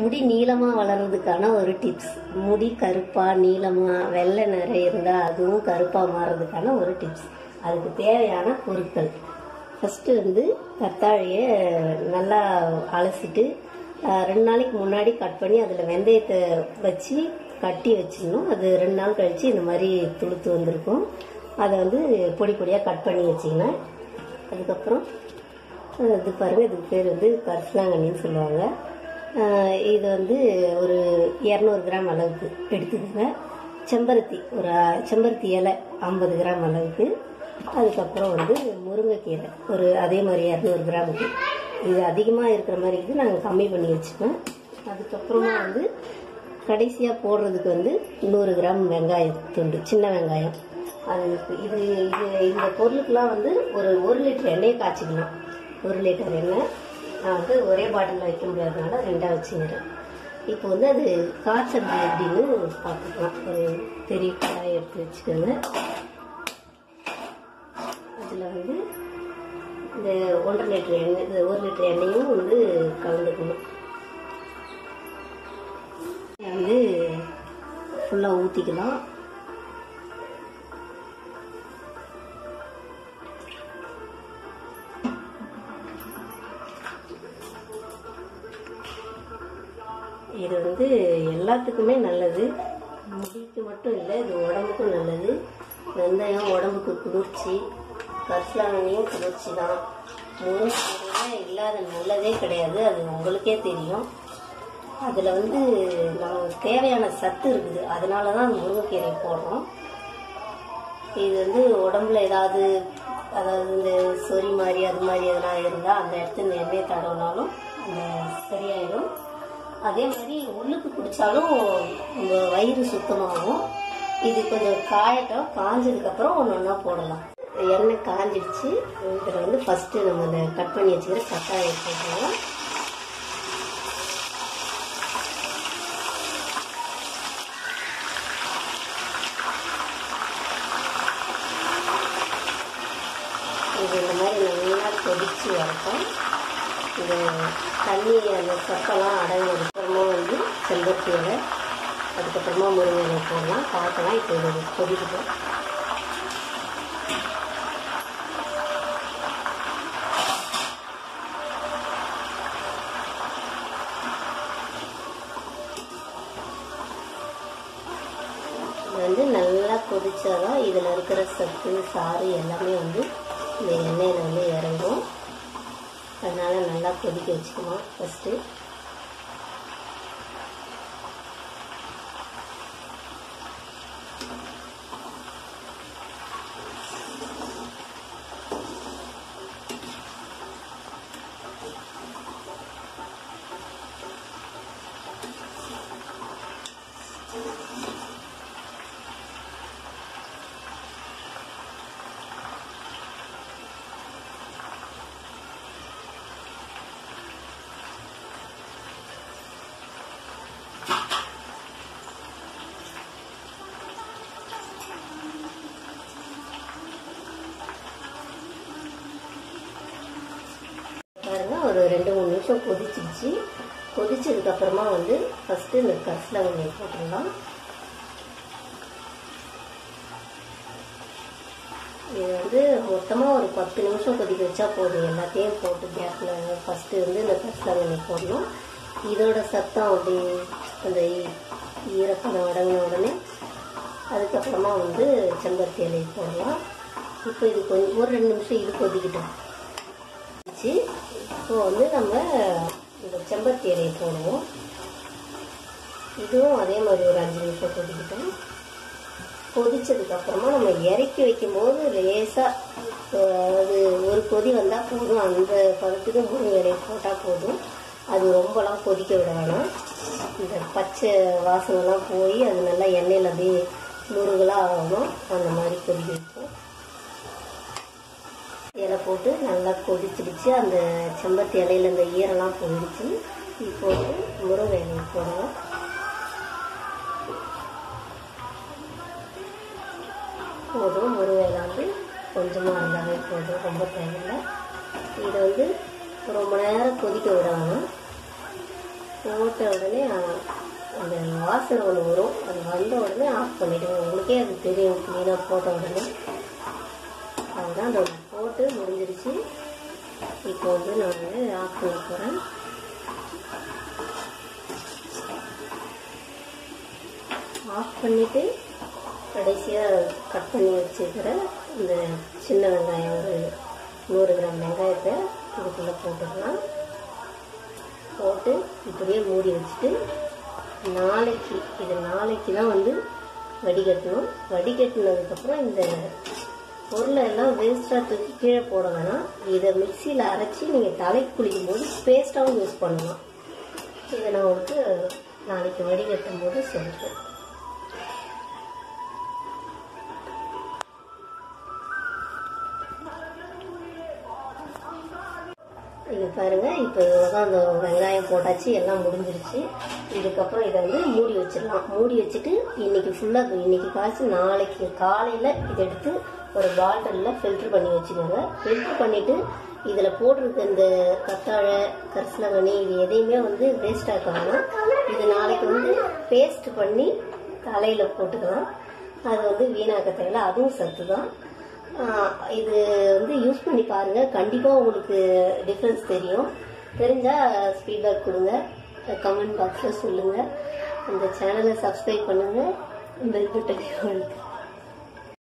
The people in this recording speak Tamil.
முடி நீளமாக வளர்றதுக்கான ஒரு டிப்ஸ் முடி கருப்பாக நீளமாக வெள்ளை நிறைய இருந்தால் அதுவும் கருப்பாக மாறுறதுக்கான ஒரு டிப்ஸ் அதுக்கு தேவையான பொருட்கள். ஃபஸ்ட்டு வந்து கத்தாழையை நல்லா அலசிட்டு ரெண்டு நாளைக்கு முன்னாடி கட் பண்ணி அதில் வெந்தயத்தை வச்சு கட்டி வச்சிடணும். அது ரெண்டு நாள் கழித்து இந்த மாதிரி துளுத்து வந்திருக்கும். அதை வந்து பொடி பொடியாக கட் பண்ணி வச்சிங்கன்னா அதுக்கப்புறம் இது பாருங்கள் இதுக்கு பேர் வந்து கரிசலாங்கண்ணின்னு சொல்லுவாங்க. இது வந்து ஒரு இரநூறு கிராம் அளவுக்கு எடுத்துக்கோங்க. செம்பருத்தி ஒரு செம்பருத்தி இலை ஐம்பது கிராம் அளவுக்கு. அதுக்கப்புறம் வந்து முருங்கைக்கீரை ஒரு அதே மாதிரி இரநூறு கிராமுக்கு இது அதிகமாக இருக்கிற மாதிரி இருக்குது. நாங்கள் கம்மி பண்ணி வச்சுப்போம். அதுக்கப்புறமா வந்து கடைசியாக போடுறதுக்கு வந்து நூறு கிராம் வெங்காயம் துண்டு சின்ன வெங்காயம். அது இது இது இந்த பொருளுக்கெலாம் வந்து ஒரு ஒரு லிட்டர் எண்ணெயை காய்ச்சிக்கலாம். ஒரு லிட்டர் எண்ணெய். நான் வந்து ஒரே பாட்டிலில் வைக்க முடியாதனால ரெண்டாக வச்சுக்கிறேன். இப்போ வந்து அது காய்ச்சல் எப்படின்னு பார்த்துக்கலாம் ஒரு பெரிய கடாய் எடுத்து வச்சுக்கோங்க. அதில் வந்து இந்த ஒன்றரை லிட்டர் எண்ணெய் இந்த ஒரு லிட்டர் எண்ணெயும் வந்து கலந்துக்கணும். வந்து ஃபுல்லாக ஊற்றிக்கலாம் இது வந்து எல்லாத்துக்குமே நல்லது. முடிக்கு மட்டும் இல்லை இது உடம்புக்கும் நல்லது. வெந்தயம் உடம்புக்கு குளிர்ச்சி கரிசலாங்கண்ணியும் குளிர்ச்சி தான். முருங்கைக்கீரையில இல்லாத நல்லதே கிடையாது அது உங்களுக்கே தெரியும். அதில் வந்து நமக்கு தேவையான சத்து இருக்குது அதனால தான் முருங்கைக்கீரை போடுறோம். இது வந்து உடம்புல ஏதாவது அதாவது இந்த சொறி மாதிரி அது மாதிரி எதனா இருந்தால் அந்த இடத்துல எண்ணெய் தடவுனாலும் தடவினாலும் அந்த சரியாயிடும் அதே மாதிரி உள்ளுக்கு குடித்தாலும் உங்கள் வயிறு சுத்தமாகும். இது கொஞ்சம் காயட்டும் காஞ்சதுக்கப்புறம் ஒன்று ஒன்றா போடலாம். எண்ணெய் காஞ்சிடுச்சு. இதில் வந்து ஃபஸ்ட்டு நம்ம அதை கட் பண்ணி வச்சுக்கிற கட்டாயை போட்டுருவோம் இது இந்த மாதிரி நல்லா கொதிச்சு வரட்டும். இது தண்ணி அந்த சத்தெல்லாம் அடங்கிறதுக்கப்புறமா வந்து செம்பருத்தி இலை அதுக்கப்புறமா முருங்கை போடலாம். பார்க்கலாம். இப்போ இது கொதிக்கிட்டோம் வந்து நல்லா கொதிச்சாதான் இதில் இருக்கிற சத்து சாறு எல்லாமே வந்து இந்த எண்ணெயில் வந்து இறங்கும். அதனால நல்லா கொதிக்க வச்சுக்கணும் ஃபஸ்ட்டு பாருங்க ஒரு ரெண்டு மூணு நிமிஷம் கொதிச்சிருச்சு கொதிச்சதுக்கப்புறமா வந்து ஃபஸ்ட்டு இந்த கரிசலாங்கண்ணியை போட்டுடலாம். இது வந்து மொத்தமாக ஒரு பத்து நிமிஷம் கொதிக்க வச்சா போதும். எல்லாத்தையும் போட்டு கேப்பில் ஃபஸ்ட்டு வந்து இந்த கரிசலாங்கண்ணி போடணும். இதோட சத்தம் அப்படி அந்த ஈரப்பதம் அடங்கின உடனே அதுக்கப்புறமா வந்து செம்பருத்தி இலை போடலாம். இப்போ இது கொஞ்சம் ஒரு ரெண்டு நிமிஷம் இது கொதிக்கிட்டோம். வச்சு அப்போ வந்து நம்ம இந்த செம்பருத்தி இலையை போடுவோம். இதுவும் அதே மாதிரி ஒரு அஞ்சு நிமிஷம் கொதிக்கிட்டோம். கொதிச்சதுக்கப்புறமா நம்ம இறக்கி வைக்கும்போது லேசாக அது ஒரு கொதி வந்தால் போதும். அந்த பதத்துக்கு மூணு இலையை போட்டால் போதும். அது ரொம்பலாம் கொதிக்க விட வேணாம். இந்த பச்சை வாசனைலாம் போய் அது நல்லா எண்ணெயில் அப்படியே முருகலாக ஆகணும் அந்த மாதிரி கொதிக்க வைப்போம். இலை போட்டு நல்லா கொதிச்சிடுச்சு. அந்த செம்பருத்தி இலையில அந்த ஈரெல்லாம் போயிடுச்சு. இப்போ வந்து முருங்கை இலையை போடலாம். போதும். முருங்கை வந்து கொஞ்சமாக இருந்தாலே போதும். ரொம்ப தேவையில்லை. இதை வந்து ரொம்ப நேரம் கொதிக்க விடணும் போட்ட உடனே அந்த வாசனை ஒன்று வரும். அது வந்த உடனே ஆஃப் பண்ணிவிடுவோம் உங்களுக்கே அது தெரியும். மீனாக போட்ட உடனே. அதுதான் அந்த போட்டு முடிஞ்சிருச்சு. இப்போ வந்து நான் வந்து ஆஃப் பண்ண போகிறேன் ஆஃப் பண்ணிவிட்டு கடைசியாக கட் பண்ணி வச்சுக்கிற இந்த சின்ன வெங்காயம் ஒரு நூறு கிராம் வெங்காயத்தை இதுக்குள்ளே போட்டுக்கலாம். போட்டு இப்படியே மூடி வச்சுட்டு நாளைக்கு இது நாளைக்கு தான் வந்து வடிகட்டணும். வடிகட்டினதுக்கப்புறம் இந்த பொருளை எல்லாம் வேஸ்ட்டாக தூக்கி கீழே போட வேணாம். இதை மிக்சியில் அரைச்சி நீங்கள் தலைக்கு குளிக்கும் போது பேஸ்ட்டாகவும் யூஸ் பண்ணலாம். இதை நான் உங்களுக்கு நாளைக்கு வடிகட்டும் போது சொல்கிறேன் இது பாருங்க இப்போ இவ்வளோதான் அந்த வெங்காயம் போட்டாச்சு எல்லாம் முடிஞ்சிருச்சு. இதுக்கப்புறம் இதை வந்து மூடி வச்சிடலாம். மூடி வச்சுட்டு இன்னைக்கு ஃபுல்லாக இன்னைக்கு காய்ச்சி நாளைக்கு காலையில் இதை எடுத்து ஒரு பாட்டிலில் ஃபில்டர் பண்ணி வச்சுக்கோங்க. ஃபில்டர் பண்ணிவிட்டு இதில் போட்டிருக்க இந்த கத்தாழை கரிசனமணி இது எதையுமே வந்து வேஸ்ட் ஆக்க இது நாளைக்கு வந்து பேஸ்ட் பண்ணி தலையில் போட்டுக்கலாம். அது வந்து வீணாக்க தேவையில்ல. அதுவும் சத்து தான் இது வந்து யூஸ் பண்ணி பாருங்கள் கண்டிப்பாக உங்களுக்கு டிஃப்ரென்ஸ் தெரியும். தெரிஞ்சால் ஃபீட்பேக் கொடுங்க. கமெண்ட் பாக்ஸில் சொல்லுங்கள் இந்த சேனலை சப்ஸ்கிரைப் பண்ணுங்கள் பெல் பட்டனை